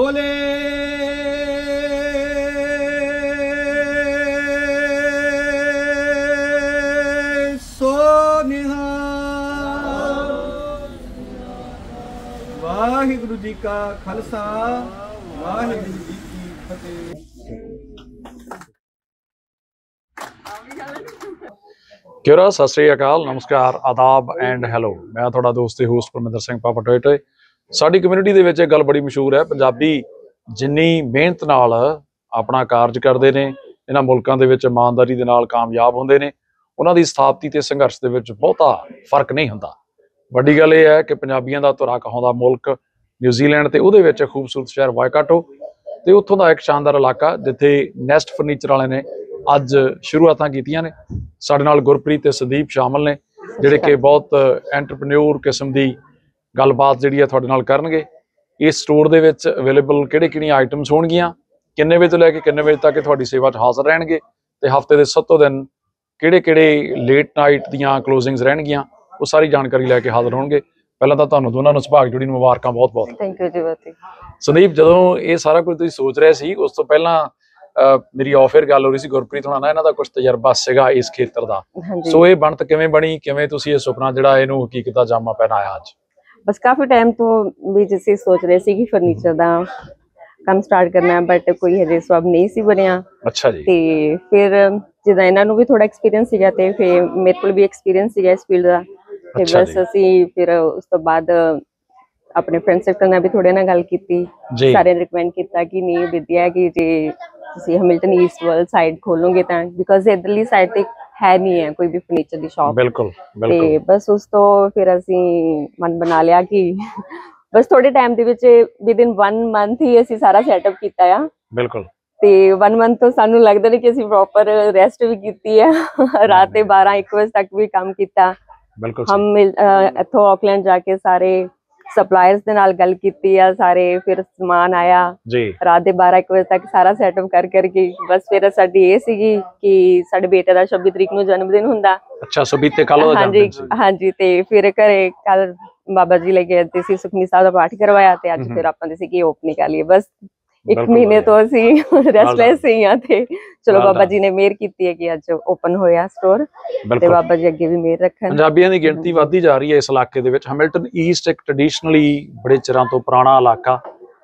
बोले। जी का खालसा सत श्री अकाल, नमस्कार, आदाब, एंड हैलो। मैं थोड़ा दोस्ती हूँ उस परमिंदर सिंह पापा ਸਾਡੀ ਕਮਿਊਨਿਟੀ ਦੇ ਵਿੱਚ ਇਹ ਗੱਲ ਬੜੀ ਮਸ਼ਹੂਰ ਹੈ, ਪੰਜਾਬੀ ਜਿੰਨੀ ਮਿਹਨਤ ਨਾਲ ਆਪਣਾ ਕਾਰਜ ਕਰਦੇ ਨੇ, ਇਹਨਾਂ ਮੁਲਕਾਂ ਦੇ ਵਿੱਚ ਇਮਾਨਦਾਰੀ ਦੇ ਨਾਲ ਕਾਮਯਾਬ ਹੁੰਦੇ ਨੇ, ਉਹਨਾਂ ਦੀ ਸਥਾਪਤੀ ਤੇ ਸੰਘਰਸ਼ ਦੇ ਵਿੱਚ ਬਹੁਤਾ ਫ਼ਰਕ ਨਹੀਂ ਹੁੰਦਾ। ਵੱਡੀ ਗੱਲ ਇਹ ਹੈ ਕਿ ਪੰਜਾਬੀਆਂ ਦਾ ਧੁਰਾ ਕਹਾਉਂਦਾ ਮੁਲਕ ਨਿਊਜ਼ੀਲੈਂਡ ਤੇ ਉਹਦੇ ਵਿੱਚ ਖੂਬਸੂਰਤ ਸ਼ਹਿਰ ਵਾਇਕਾਟੋ ਤੇ ਉੱਥੋਂ ਦਾ ਇੱਕ ਸ਼ਾਨਦਾਰ ਇਲਾਕਾ ਜਿੱਥੇ ਨੈਸਟ ਫਰਨੀਚਰ ਵਾਲਿਆਂ ਨੇ ਅੱਜ ਸ਼ੁਰੂਆਤਾਂ ਕੀਤੀਆਂ ਨੇ। ਸਾਡੇ ਨਾਲ ਗੁਰਪ੍ਰੀਤ ਤੇ ਸੰਦੀਪ ਸ਼ਾਮਲ ਨੇ, ਜਿਹੜੇ ਕਿ ਬਹੁਤ ਐਂਟਰਪ੍ਰੈਨਿਓਰ ਕਿਸਮ ਦੀ ਗੱਲਬਾਤ ਜਿਹੜੀ ਹੈ ਤੁਹਾਡੇ ਨਾਲ ਕਰਨਗੇ। ਇਸ ਸਟੋਰ ਦੇ ਵਿੱਚ ਅਵੇਲੇਬਲ ਕਿਹੜੇ ਕਿਹੜੀਆਂ ਆਈਟਮਸ ਹੋਣਗੀਆਂ ਕਿੰਨੇ ਵਜੇ ਤੋਂ ਲੈ ਕੇ ਕਿੰਨੇ ਵਜੇ ਤੱਕ ਤੁਹਾਡੀ ਸੇਵਾ 'ਚ ਹਾਜ਼ਰ ਰਹਿਣਗੇ ਤੇ ਹਫ਼ਤੇ ਦੇ ਸੱਤੋਂ ਦਿਨ ਕਿਹੜੇ ਕਿਹੜੇ ਲੇਟ ਨਾਈਟ ਦੀਆਂ ਕਲੋਜ਼ਿੰਗਸ ਰਹਿਣਗੀਆਂ ਉਹ ਸਾਰੀ ਜਾਣਕਾਰੀ ਲੈ ਕੇ ਹਾਜ਼ਰ ਹੋਣਗੇ। ਪਹਿਲਾਂ ਤਾਂ ਤੁਹਾਨੂੰ ਦੋਨਾਂ ਨੂੰ ਸੁਭਾਗ ਜੁੜੀ ਨੂੰ ਮੁਬਾਰਕਾਂ ਬਹੁਤ ਬਹੁਤ। ਥੈਂਕ ਯੂ ਜੀ ਬਹੁਤ ਸੰਦੀਪ ਜਦੋਂ ਇਹ ਸਾਰਾ ਕੁਝ ਤੁਸੀਂ ਸੋਚ ਰਹੇ ਸੀ ਉਸ ਤੋਂ ਪਹਿਲਾਂ ਮੇਰੀ ਆਫਰ ਗੱਲ ਹੋ ਰਹੀ ਸੀ ਗੁਰਪ੍ਰੀਤ ਹੋਣਾ ਨਾਲ ਇਹਨਾਂ ਦਾ ਕੁਝ ਤਜਰਬਾ ਸੀਗਾ ਇਸ ਖੇਤਰ ਦਾ। ਸੋ ਇਹ ਬਣਤ ਕਿਵੇਂ ਬਣੀ ਕਿਵੇਂ ਤੁਸੀਂ ਇਹ ਸੁਪਨਾ ਜਿਹੜਾ ਇਹਨੂੰ ਹਕੀਕਤ ਦਾ ਜਾਮਾ ਪਹਿਨਾਇਆ ਅੱਜ? ਬਸ ਕਾਫੀ ਟਾਈਮ ਤੋਂ ਵੀ ਜਿਸੇ ਸੋਚ ਰਹੇ ਸੀ ਕਿ ਫਰਨੀਚਰ ਦਾ ਕੰਮ ਸਟਾਰਟ ਕਰਨਾ ਹੈ ਬਟ ਕੋਈ ਹਜੇ ਸਵਾਬ ਨਹੀਂ ਸੀ ਬਣਿਆ। ਅੱਛਾ ਜੀ। ਤੇ ਫਿਰ ਜਿੱਦਾਂ ਇਹਨਾਂ ਨੂੰ ਵੀ ਥੋੜਾ ਐਕਸਪੀਰੀਅੰਸ ਸੀਗਾ ਤੇ ਫਿਰ ਮੇਰੇ ਕੋਲ ਵੀ ਐਕਸਪੀਰੀਅੰਸ ਸੀਗਾ ਇਸ ਫੀਲਡ ਦਾ। ਤੇ ਬਸ। ਅਸੀਂ ਫਿਰ ਉਸ ਤੋਂ ਬਾਅਦ ਆਪਣੇ ਫਰੈਂਡ ਸਰਕਲ ਨਾਲ ਵੀ ਥੋੜੇ ਨਾਲ ਗੱਲ ਕੀਤੀ। ਸਾਰੇ ਰਿਕਮੈਂਡ ਕੀਤਾ ਕਿ ਨਹੀਂ ਵਿਦਿਆ ਕਿ ਜੇ ਤੁਸੀਂ ਹੈਮਿਲਟਨ ਈਸਟ ਵੱਲ ਸਾਈਡ ਖੋਲੋਗੇ ਤਾਂ ਬਿਕਾਜ਼ ਇਧਰਲੀ ਸਾਈਡ ਤੇ ਹੈ ਨਹੀਂ ਹੈ ਕੋਈ ਵੀ ਫਰਨੀਚਰ ਦੀ ਸ਼ਾਪ ਬਿਲਕੁਲ ਤੇ ਬਸ ਉਸ ਤੋਂ ਫਿਰ ਅਸੀਂ ਮਨ ਬਣਾ ਲਿਆ ਕਿ ਬਸ ਥੋੜੇ ਟਾਈਮ ਦੇ ਵਿੱਚ ਵਿਦਿਨ 1 ਮੰਥ ਹੀ ਅਸੀਂ ਸਾਰਾ ਸੈਟਅਪ ਕੀਤਾ ਆ। ਬਿਲਕੁਲ। ਤੇ 1 ਮੰਥ ਤੋਂ ਸਾਨੂੰ ਲੱਗਦਾ ਨਹੀਂ ਕਿ ਅਸੀਂ ਪ੍ਰੋਪਰ ਰੈਸਟ ਵੀ ਕੀਤੀ ਹੈ ਰਾਤ ਦੇ 12 1 ਵਜੇ ਤੱਕ ਵੀ ਕੰਮ ਕੀਤਾ। ਬਿਲਕੁਲ ਹਮ ਇੱਥੋਂ ਆਕਲੈਂਡ ਜਾ ਕੇ ਸਾਰੇ ਸਪਲਾਇਰਸ ਦੇ ਨਾਲ ਗੱਲ ਕੀਤੀ ਆ ਸਾਰੇ ਫਿਰ ਸਮਾਨ ਆਇਆ। ਜੀ। ਰਾਤ ਦੇ 12 1 ਵਜੇ ਤੱਕ ਸਾਰਾ ਸੈਟਅਪ ਕਰ ਕਰਕੇ ਬਸ ਫਿਰ ਸਾਡੀ ਇਹ ਸੀਗੀ ਕਿ ਸਾਡੇ ਬੇਟੇ ਦਾ 26 ਤਰੀਕ ਨੂੰ ਜਨਮ ਦਿਨ ਹੁੰਦਾ। ਅੱਛਾ ਸੋ ਬੀਤੇ ਕੱਲ ਦਾ ਜਨਮ ਹਾਂਜੀ ਦਿਨ ਸੀ। ਹਾਂਜੀ ਤੇ ਫਿਰ ਘਰੇ ਕੱਲ ਬਾਬਾ ਜੀ ਲੈ ਕੇ ਤੇ ਸੀ ਸੁਖਮਨੀ ਸਾਹਿਬ ਦਾ ਪਾਠ ਕਰਵਾਇਆ ਤੇ ਅੱਜ। ਫਿਰ ਆਪਾਂ ਦੇ ਸੀ ਕਿ ਓਪਨਿੰਗ ਕਰ ਲਈ ਬਸ ਇੱਕ ਮਹੀਨੇ। ਤੋਂ ਅਸੀਂ ਰੈਸਟਲੈਸ ਹੀ ਆ ਤੇ ਚਲੋ ਬਾਬਾ. ਜੀ ਨੇ ਮਿਹਰ ਕੀਤੀ ਹੈ ਕਿ ਅੱਜ ਓਪਨ ਹੋਇਆ ਸਟੋਰ ਤੇ ਬਾਬਾ ਜੀ ਅੱਗੇ ਵੀ ਮਿਹਰ ਰੱਖਣ। ਪੰਜਾਬੀਆਂ ਦੀ ਗਿਣਤੀ ਵੱਧਦੀ ਜਾ ਰਹੀ ਹੈ ਇਸ ਇਲਾਕੇ ਦੇ ਵਿੱਚ। ਹੈਮਿਲਟਨ ਈਸਟ ਇੱਕ ਟ੍ਰੈਡੀਸ਼ਨਲੀ ਬੜੇ ਚਿਰਾਂ ਤੋਂ ਪੁਰਾਣਾ ਇਲਾਕਾ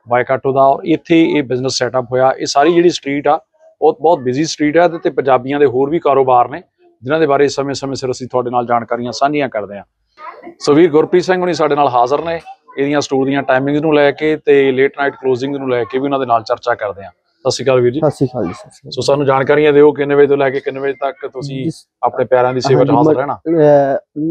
ਵਾਈਕਾਟੋ ਦਾ ਔਰ ਇੱਥੇ ਇਹ ਬਿਜ਼ਨਸ ਸੈਟਅਪ ਹੋਇਆ। ਇਹ ਸਾਰੀ ਜਿਹੜੀ ਸਟਰੀਟ ਆ ਉਹ ਬਹੁਤ ਬਿਜ਼ੀ ਸਟਰੀਟ ਹੈ ਤੇ ਪੰਜਾਬੀਆਂ ਦੇ ਹੋਰ ਵੀ ਕਾਰੋਬਾਰ ਨੇ ਜਿਨ੍ਹਾਂ ਦੇ ਬਾਰੇ ਸਮੇਂ-ਸਮੇਂ ਸਿਰ ਅਸੀਂ ਤੁਹਾਡੇ ਨਾਲ ਜਾਣਕਾਰੀਆਂ ਸਾਂਝੀਆਂ ਕਰਦੇ ਹਾਂ। ਸੋ ਵੀਰ ਗੁਰਪ੍ਰੀਤ ਸਿੰਘ ਹੁਣੀ ਸਾਡੇ ਨਾਲ ਹਾਜ਼ਰ ਨੇ। ਇਹਦੀਆਂ ਸਟੋਰ ਦੀਆਂ ਟਾਈਮਿੰਗਸ ਨੂੰ ਲੈ ਕੇ ਤੇ ਲੇਟ ਨਾਈਟ ਕਲੋਜ਼ਿੰਗ ਨੂੰ ਲੈ ਕੇ ਵੀ ਉਹਨਾਂ ਦੇ ਨਾਲ ਚਰਚਾ ਕਰਦੇ ਹਾਂ। ਸਤਿ ਸ਼੍ਰੀ ਅਕਾਲ ਵੀਰ ਜੀ। ਸਤਿ ਸ਼੍ਰੀ ਅਕਾਲ ਜੀ ਸੋ ਸਾਨੂੰ ਜਾਣਕਾਰੀਆਂ ਦਿਓ ਕਿੰਨੇ ਵਜੇ ਤੋਂ ਲੈ ਕੇ ਕਿੰਨੇ ਵਜੇ ਤੱਕ ਤੁਸੀਂ ਆਪਣੇ ਪਿਆਰਿਆਂ ਦੀ ਸੇਵਾ 'ਚ ਹਾਜ਼ਰ ਰਹਿਣਾ?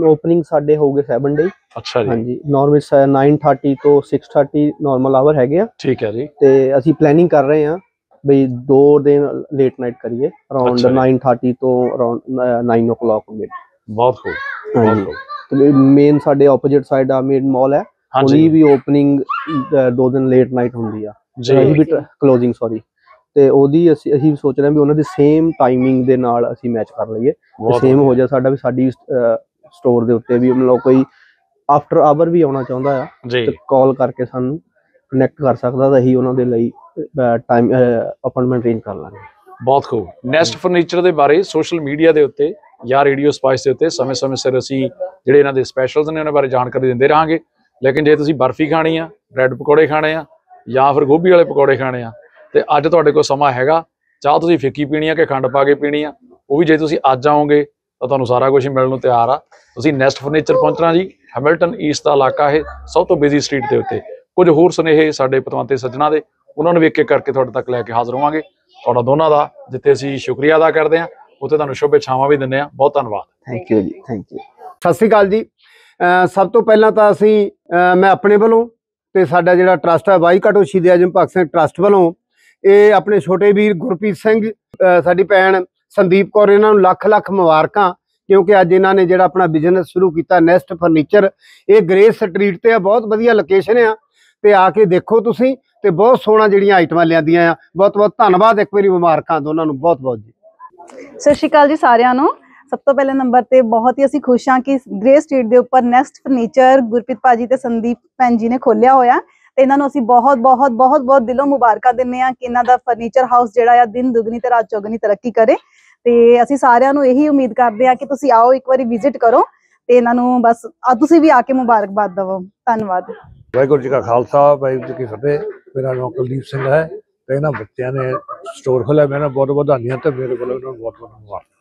ਓਪਨਿੰਗ ਸਾਡੇ ਹੋਗੇ 7 ਡੇ ਅੱਛਾ ਜੀ। ਹਾਂਜੀ ਨਾਰਮਲ 9:30 ਤੋਂ 6:30 ਨਾਰਮਲ ਆਵਰ ਹੈਗੇ ਆ। ਠੀਕ ਹੈ ਜੀ। ਤੇ ਅਸੀਂ ਪਲੈਨਿੰਗ ਕਰ ਰਹੇ ਆ ਬਈ ਦੋ ਦਿਨ ਲੇਟ ਨਾਈਟ ਕਰੀਏ ਅਰਾਊਂਡ ਅੱਛਾ ਜੀ। 9:30 ਤੋਂ ਅਰਾਊਂਡ 9 o'clock ਮਿਡ ਬਹੁਤ ਖੂਬ ਹਾਂਜੀ। ਤੇ ਮੇਨ ਸਾਡੇ ਆਪੋਜ਼ਿਟ ਸਾਈਡ ਆ ਮੇਡ ਮਾਲ ਹੈ। ਹਾਂਜੀ। ਵੀ ਓਪਨਿੰਗ ਦੋ ਦਿਨ ਲੇਟ ਨਾਈਟ ਹੁੰਦੀ ਆ। ਜੀ। ਵੀ ਕਲੋਜ਼ਿੰਗ ਸੌਰੀ ਤੇ ਉਹਦੀ ਅਸੀਂ ਅਸੀਂ ਸੋਚ ਰਹੇ ਹਾਂ ਵੀ ਉਹਨਾਂ ਦੀ ਸੇਮ ਟਾਈਮਿੰਗ ਦੇ ਨਾਲ ਅਸੀਂ ਮੈਚ ਕਰ ਲਈਏ। ਸੇਮ ਹੋ ਜਾ ਸਾਡਾ ਵੀ ਸਾਡੀ ਸਟੋਰ ਦੇ ਉੱਤੇ ਵੀ ਮਤਲਬ ਕੋਈ ਆਫਟਰ ਆਵਰ ਵੀ ਆਉਣਾ ਚਾਹੁੰਦਾ ਆ। ਤੇ ਕਾਲ ਕਰਕੇ ਸਾਨੂੰ ਕਨੈਕਟ ਕਰ ਸਕਦਾ ਤਾਂ ਅਸੀਂ ਉਹਨਾਂ ਦੇ ਲਈ ਟਾਈਮ ਅਪਾਇੰਟਮੈਂਟ ਅਰੇਂਜ ਕਰ ਲਾਂਗੇ। ਬਹੁਤ ਖੂਬ। ਨੈਸਟ ਫਰਨੀਚਰ ਦੇ ਬਾਰੇ ਸੋਸ਼ਲ ਮੀਡੀਆ ਦੇ ਉੱਤੇ ਜਾਂ ਰੇਡੀਓ ਸਪਾਈਸ ਦੇ ਉੱਤੇ ਸਮੇਂ-ਸਮੇਂ ਸਿਰ ਅਸੀਂ ਜਿਹੜੇ ਇਹਨਾਂ ਦੇ ਸਪੈਸ਼ਲਸ ਨੇ ਉਹਨਾਂ ਬਾਰੇ ਜਾਣਕਾਰੀ ਦਿੰਦੇ ਰਹਾਂਗੇ। ਲੇਕਿਨ ਜੇ ਤੁਸੀਂ ਬਰਫੀ ਖਾਣੀ ਆ ਬ੍ਰੈਡ ਪਕੌੜੇ ਖਾਣੇ ਆ ਜਾਂ ਫਿਰ ਗੋਭੀ ਵਾਲੇ ਪਕੌੜੇ ਖਾਣੇ ਆ ਤੇ ਅੱਜ ਤੁਹਾਡੇ ਕੋਲ ਸਮਾਂ ਹੈਗਾ ਚਾਹ ਤੁਸੀਂ ਫਿੱਕੀ ਪੀਣੀ ਆ ਕਿ ਖੰਡ ਪਾ ਕੇ ਪੀਣੀ ਆ ਉਹ ਵੀ ਜੇ ਤੁਸੀਂ ਅੱਜ ਆਓਗੇ ਤਾਂ ਤੁਹਾਨੂੰ ਸਾਰਾ ਕੁਝ ਮਿਲਣ ਨੂੰ ਤਿਆਰ ਆ। ਤੁਸੀਂ ਨੈਸਟ ਫਰਨੀਚਰ ਪਹੁੰਚਣਾ ਜੀ ਹੈਮਿਲਟਨ ਈਸਟ ਦਾ ਇਲਾਕਾ ਹੈ ਸਭ ਤੋਂ ਬਿਜ਼ੀ ਸਟਰੀਟ ਦੇ ਉੱਤੇ। ਕੁਝ ਹੋਰ ਸੁਨੇਹੇ ਸਾਡੇ ਪਤਵੰਤੇ ਸੱਜਣਾ ਦੇ ਉਹਨਾਂ ਨੂੰ ਵੀ ਇੱਕ ਇੱਕ ਕਰਕੇ ਤੁਹਾਡੇ ਤੱਕ ਲੈ ਕੇ ਹਾਜ਼ਰ ਹੋਵਾਂਗੇ। ਤੁਹਾਡਾ ਦੋਨਾਂ ਦਾ ਜਿੱਥੇ ਅਸੀਂ ਸ਼ੁਕਰੀਆ ਅਦਾ ਕਰਦੇ ਹਾਂ ਉੱਥੇ ਤੁਹਾਨੂੰ ਸ਼ੁਭ ਇੱਛਾਵਾਂ ਵੀ ਦਿੰਦੇ ਹਾਂ। ਬਹੁਤ ਧੰਨਵਾਦ। ਥੈਂਕ ਯੂ ਜੀ ਥੈਂਕ ਯੂ ਸਤਿ ਸ੍ਰੀ ਅਕਾਲ ਜੀ। ਸਭ ਤੋਂ ਪਹਿਲਾਂ ਤਾਂ ਅਸੀਂ ਮੈਂ ਆਪਣੇ ਵੱਲੋਂ ਤੇ ਸਾਡਾ ਜਿਹੜਾ ਟਰਸਟ ਹੈ ਵਾਈਕਾਟੋ ਸ਼ਹੀਦ ਆਜਮ ਭਗਤ ਸਿੰਘ ਟਰਸਟ ਵੱਲੋਂ ਇਹ ਆਪਣੇ ਛੋਟੇ ਵੀਰ ਗੁਰਪ੍ਰੀਤ ਸਿੰਘ ਸਾਡੀ ਭੈਣ ਸੰਦੀਪ ਕੌਰ, ਇਹਨਾਂ ਨੂੰ ਲੱਖ ਲੱਖ ਮੁਬਾਰਕਾਂ, ਕਿਉਂਕਿ ਅੱਜ ਇਹਨਾਂ ਨੇ ਜਿਹੜਾ ਆਪਣਾ ਬਿਜ਼ਨਸ ਸ਼ੁਰੂ ਕੀਤਾ ਨੈਸਟ ਫਰਨੀਚਰ ਇਹ ਗ੍ਰੇਸ ਸਟਰੀਟ ਤੇ ਆ, ਬਹੁਤ ਵਧੀਆ ਲੋਕੇਸ਼ਨ ਆ, ਤੇ ਆ ਕੇ ਦੇਖੋ ਤੁਸੀਂ, ਤੇ ਬਹੁਤ ਸੋਹਣਾ ਜਿਹੜੀਆਂ ਆਈਟਮਾਂ ਲਿਆਂਦੀਆਂ ਆ ਬਹੁਤ ਬਹੁਤ ਧੰਨਵਾਦ ਇੱਕ ਵਾਰੀ ਮੁਬਾਰਕਾਂ ਦੋਨਾਂ ਨੂੰ ਬਹੁਤ ਬਹੁਤ ਜੀ। ਸਤਿ ਸ਼੍ਰੀ ਅਕਾਲ ਜੀ ਸਾਰਿਆਂ ਨੂੰ। ਸਭ ਤੋਂ ਪਹਿਲੇ ਨੰਬਰ ਤੇ ਬਹੁਤ ਹੀ ਅਸੀਂ ਖੁਸ਼ ਹਾਂ ਕਿ ਗ੍ਰੇ ਸਟਰੀਟ ਦੇ ਉੱਪਰ ਨੈਸਟ ਫਰਨੀਚਰ ਗੁਰਪ੍ਰੀਤ ਭਾਜੀ ਤੇ ਸੰਦੀਪ ਭੈਣ ਜੀ ਨੇ ਖੋਲਿਆ ਹੋਇਆ। ਤੇ ਇਹਨਾਂ ਨੂੰ ਅਸੀਂ ਬਹੁਤ ਬਹੁਤ ਬਹੁਤ ਬਹੁਤ ਦਿਲੋਂ ਮੁਬਾਰਕਾਂ ਦਿੰਨੇ ਆ ਕਿ ਇਹਨਾਂ ਦਾ ਫਰਨੀਚਰ ਹਾਊਸ ਜਿਹੜਾ ਆ ਦਿਨ ਦੁਗਣੀ ਤੇ ਰਾਤ ਚੌਗਣੀ ਤਰੱਕੀ ਕਰੇ। ਤੇ ਅਸੀਂ ਸਾਰਿਆਂ ਨੂੰ ਇਹੀ ਉਮੀਦ ਕਰਦੇ ਆ ਕਿ ਤੁਸੀਂ ਆਓ, ਇੱਕ ਵਾਰੀ ਵਿਜ਼ਿਟ ਕਰੋ ਤੇ ਇਹਨਾਂ ਨੂੰ ਬਸ ਆ ਤੁਸੀਂ ਵੀ ਆ ਕੇ ਮੁਬਾਰਕਬਾਦ ਦਿਵੋ। ਧੰਨਵਾਦ। ਵਾਹਿਗੁਰੂ ਜੀ ਕਾ ਖਾਲਸਾ, ਵਾਹਿਗੁਰੂ ਜੀ ਕੀ ਫਤਿਹ। ਮੇਰਾ ਨਾਮ ਕੁਲਦੀਪ ਸਿੰਘ ਹੈ ਤੇ ਇਹਨਾਂ ਬੱਚਿਆਂ ਨੇ ਸਟੋਰ ਖੋਲ੍ਹਿਆ। ਮੈਂ ਬਹੁਤ ਵਧਾਈਆਂ ਤੇ ਮੇਰੇ ਵੱਲੋਂ ਇਹਨਾਂ ਨੂੰ ਬਹੁਤ ਬਹੁਤ ਮੁਬਾਰਕ।